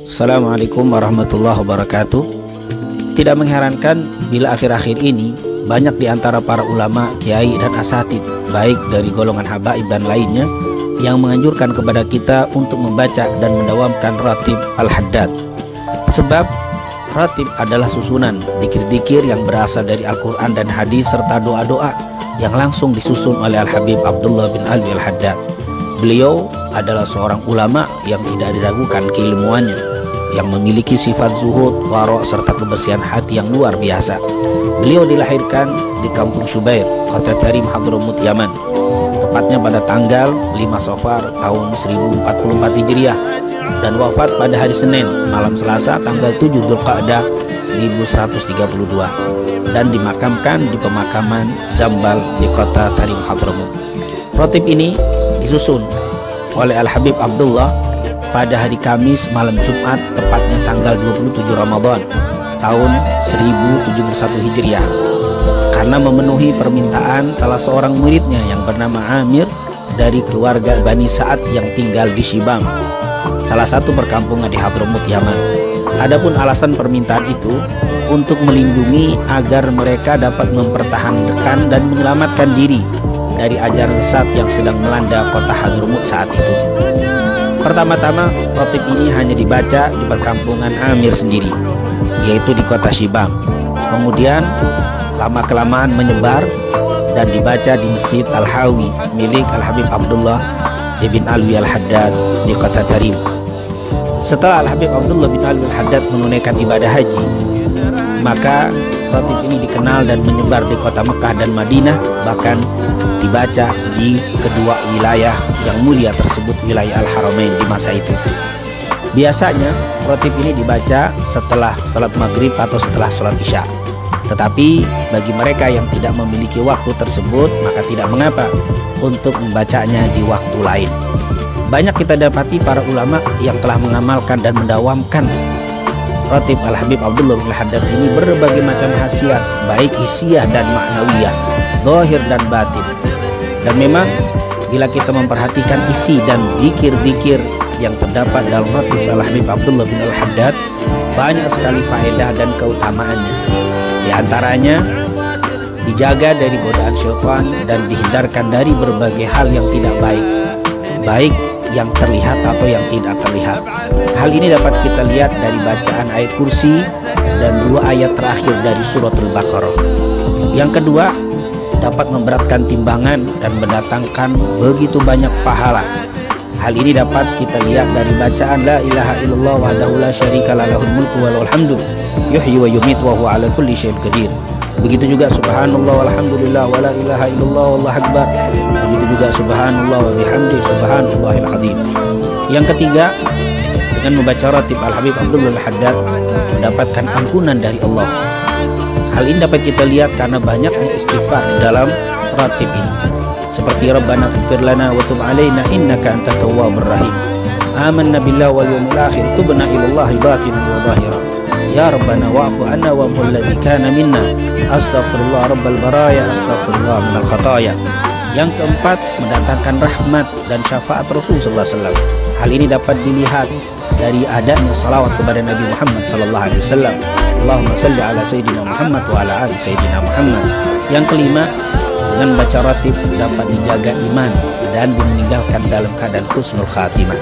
Assalamualaikum warahmatullahi wabarakatuh Tidak mengherankan bila akhir-akhir ini Banyak di antara para ulama, kiai dan asatid Baik dari golongan habaib dan lainnya Yang menganjurkan kepada kita untuk membaca dan mendawamkan ratib al-haddad Sebab ratib adalah susunan dikir-dikir yang berasal dari Al-Quran dan hadis serta doa-doa yang langsung disusun oleh Al-Habib Abdullah bin Ali Al-Haddad. Beliau adalah seorang ulama yang tidak diragukan keilmuannya, yang memiliki sifat zuhud, warok serta kebersihan hati yang luar biasa. Beliau dilahirkan di kampung Subair, kota Tarim Hadramut Yaman, tepatnya pada tanggal 5 Safar tahun 1044 Hijriah dan wafat pada hari Senin malam Selasa tanggal 7 Dzulqa'dah 1132 dan dimakamkan di pemakaman Zambal di kota Tarim Hadramut. Rotib ini disusun oleh Al-Habib Abdullah pada hari Kamis malam Jumat tepatnya tanggal 27 Ramadan tahun 1071 Hijriah. Karena memenuhi permintaan salah seorang muridnya yang bernama Amir dari keluarga Bani Sa'ad yang tinggal di Shibam salah satu perkampungan di Hadramut Yaman. Adapun alasan permintaan itu untuk melindungi agar mereka dapat mempertahankan dan menyelamatkan diri dari ajaran sesat yang sedang melanda kota Hadramut saat itu. Pertama-tama, khotib ini hanya dibaca di perkampungan Amir sendiri, yaitu di kota Shibam. Kemudian, lama-kelamaan menyebar dan dibaca di Masjid Al-Hawi milik Al-Habib Abdullah ibn Alwi Al-Haddad di kota Tarim. Setelah Al-Habib Abdullah bin Alwi Al-Haddad menunaikan ibadah haji, maka rotib ini dikenal dan menyebar di kota Mekah dan Madinah bahkan dibaca di kedua wilayah yang mulia tersebut wilayah Al-Haramain di masa itu. Biasanya rotib ini dibaca setelah salat maghrib atau setelah sholat isya. Tetapi bagi mereka yang tidak memiliki waktu tersebut maka tidak mengapa untuk membacanya di waktu lain. Banyak kita dapati para ulama yang telah mengamalkan dan mendawamkan Ratib Al-Habib Abdullah bin Haddad ini berbagai macam khasiat baik hisiah dan maknawiyah, dohir dan batin. Dan memang bila kita memperhatikan isi dan dikir-dikir yang terdapat dalam Ratib Al-Habib Abdullah bin Al-Haddad banyak sekali faedah dan keutamaannya. Di antaranya dijaga dari godaan syaitan dan dihindarkan dari berbagai hal yang tidak baik. Baik yang terlihat atau yang tidak terlihat. Hal ini dapat kita lihat dari bacaan ayat kursi dan dua ayat terakhir dari surat Al-Baqarah. Yang kedua, dapat memberatkan timbangan dan mendatangkan begitu banyak pahala. Hal ini dapat kita lihat dari bacaan La ilaha illallah wahdahu la syarika lahul mulku wa hamdu yuhyi wa yumit wa huwa ala kulli syai'in qadir. Begitu juga subhanallah walhamdulillah wala ilaha illallah wallahu akbar. Begitu juga subhanallah wa bihamdi subhanallahil azim. Yang ketiga, dengan membaca ratib Al-Habib Abdullah Al-Haddad mendapatkan ampunan dari Allah. Hal ini dapat kita lihat karena banyaknya istighfar di dalam ratib ini. Seperti Rabbana fir lana wa tub alaina innaka antat tawwabur rahim. Amanna billahi wal yawmil akhir tubna ila Allah batinan wa zahira. Ya Rabbana wa'fu anna wa alladhi kana minna Astaghfirullah Rabbal Baraya Astaghfirullah minal khataya Yang keempat mendatangkan rahmat dan syafaat Rasul Sallallahu Alaihi Wasallam. Hal ini dapat dilihat dari adanya salawat kepada Nabi Muhammad Sallallahu Alaihi Wasallam. Allahumma salli ala Sayyidina Muhammad wa ala ali Sayyidina Muhammad. Yang kelima dengan baca ratib dapat dijaga iman dan meninggalkan dalam keadaan husnul khatimah.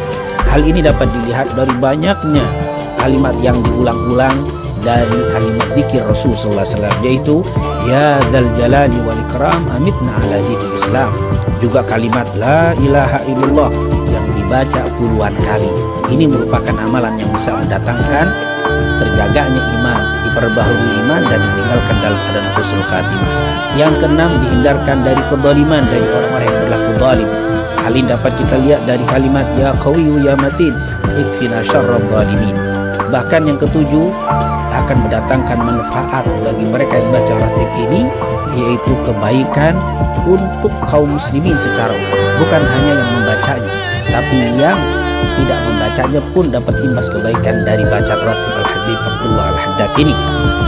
Hal ini dapat dilihat dari banyaknya kalimat yang diulang-ulang dari kalimat dikir Rasul sallallahu alaihi wasallam yaitu ya dzal jalali wal ikram amitna ala dinil Islam. Juga kalimat la ilaha illallah yang dibaca puluhan kali. Ini merupakan amalan yang bisa mendatangkan terjaganya iman, diperbaharui iman dan meninggalkan dalam keadaan husnul khatimah. Yang keenam dihindarkan dari kedoliman dari orang-orang yang berlaku zalim. Hal ini dapat kita lihat dari kalimat ya qawiyyu ya matin ikfina syarra zalimin. Bahkan yang ketujuh akan mendatangkan manfaat bagi mereka yang baca ratib ini yaitu kebaikan untuk kaum muslimin secara umum. Bukan hanya yang membacanya tapi yang tidak membacanya pun dapat imbas kebaikan dari bacaan ratib Al-Habib Abdullah Al-Haddad ini.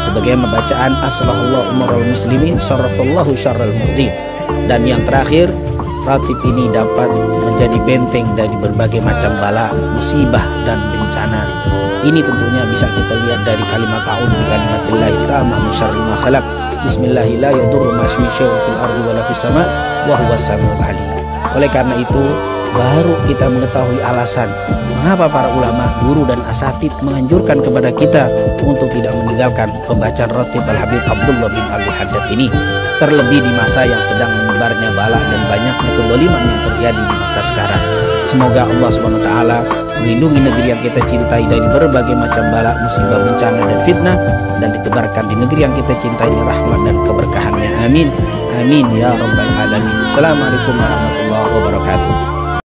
Sebagai membacaan aslallah umarul muslimin syarafallahu syarral murdin dan yang terakhir ratib ini dapat menjadi benteng dari berbagai macam bala, musibah dan bencana. Ini tentunya bisa kita lihat dari kalimat a'udzu bi kalimatillahi tammah min syarri ma khalaq. Bismillahirrahmanirrahim. fil ardi wala fis sama wa alim. Oleh karena itu, baru kita mengetahui alasan mengapa para ulama, guru dan asatid menganjurkan kepada kita untuk tidak meninggalkan pembacaan rotib Al-Habib Abdullah bin Abu Haddad ini. Terlebih di masa yang sedang menyebarnya bala dan banyaknya kedoliman yang terjadi di masa sekarang. Semoga Allah SWT melindungi negeri yang kita cintai dari berbagai macam bala, musibah, bencana, dan fitnah dan ditebarkan di negeri yang kita cintai rahmat dan keberkahannya. Amin. Amin ya rabbal alamin. Assalamualaikum warahmatullahi wabarakatuh.